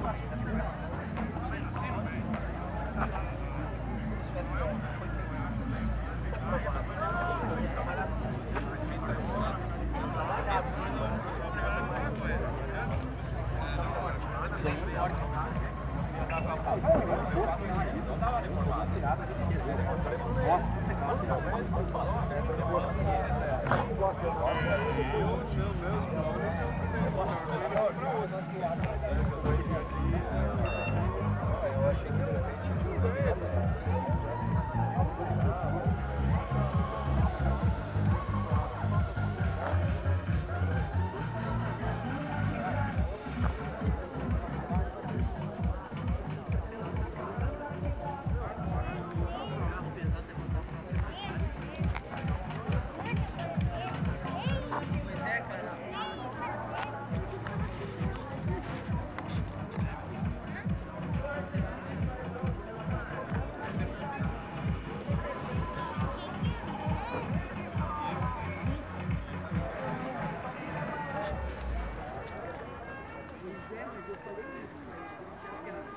Eu chamo meus Thank you. É, mas eu falei isso, mas não tinha aquela